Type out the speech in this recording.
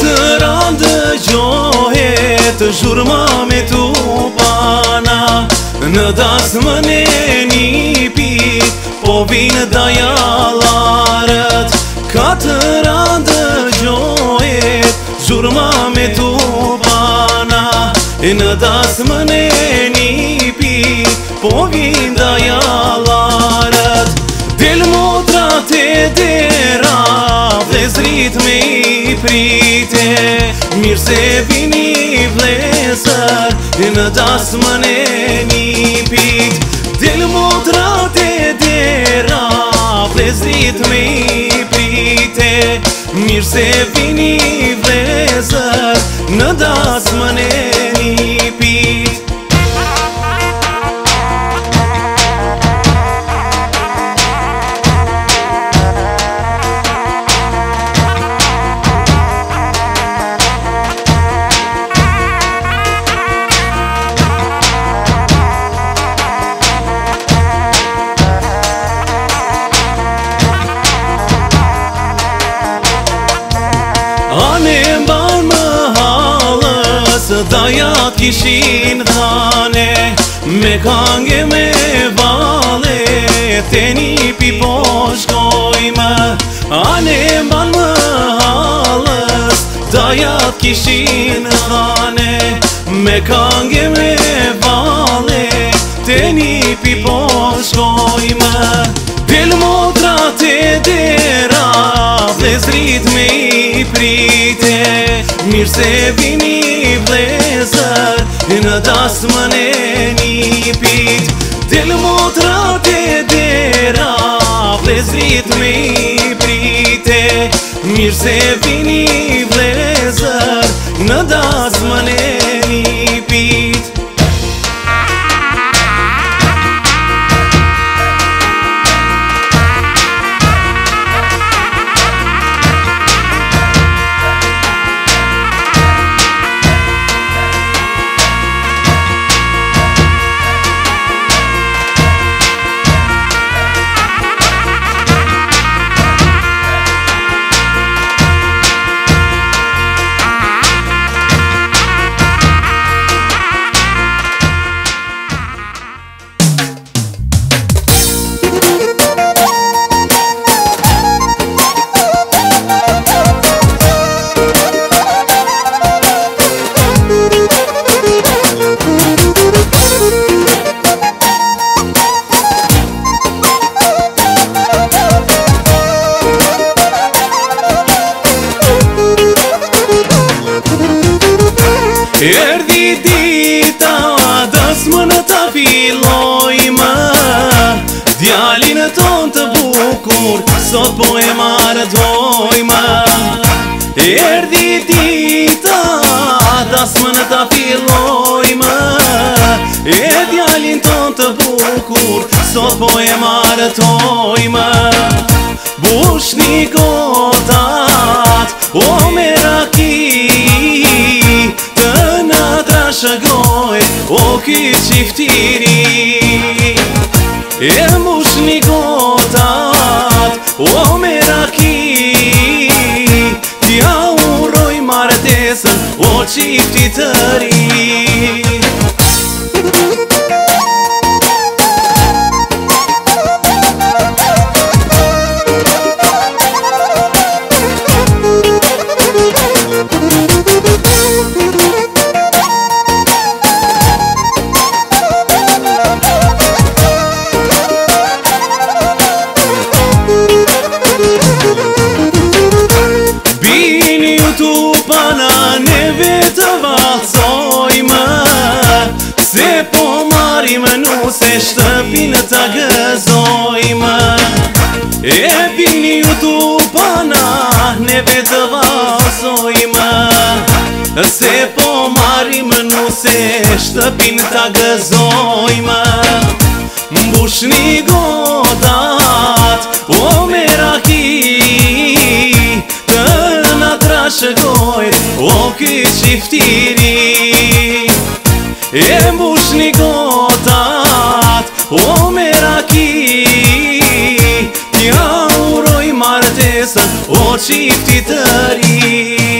të randë gjohet Të zhurma me të Në dasmën e ne një Po vinë dajalarët Ka të randë gjohet Zhurma me të bana Në dasmën e ne një Po vinë dajalarët zrit me i prite Mirë se vini vlesër Në dasmën e një pit Del motrat e dera Vles zrit me i prite Mirë se vini vlesër Në dasmën e një pit Dajat kishin dhane Me kange me vale Teni pipo shkojme Ane ban me halës Dajat kishin dhane Me kange me vale Teni pipo shkojme Del modra te dera Dhe zrit me i Mirë se vini vlezër Në dasmën e një pitë Delë motrat e dera Vlezrit me i prite Mirë se vini vlezër Në dasmën e një pitë Erdi dita a das më në të filoj Djalin ton të bukur Sot po e marë dhoj më Erdi dita a das më në të filoj E djalin ton të bukur Sot po e marë dhoj më Bush O me O ki qiftiri E mush një gotat O meraki Ti a uroj martesën O qifti Më nusështë shtëpinë pinë të gëzoj më E pini u tupana Ne vetë vazoj më Se po marimë nusështë po Të pinë të gëzoj më Më godat o mera ki Të natrashë goj O këtë qifti O me raki, ti auroj martesa, o qifti tëri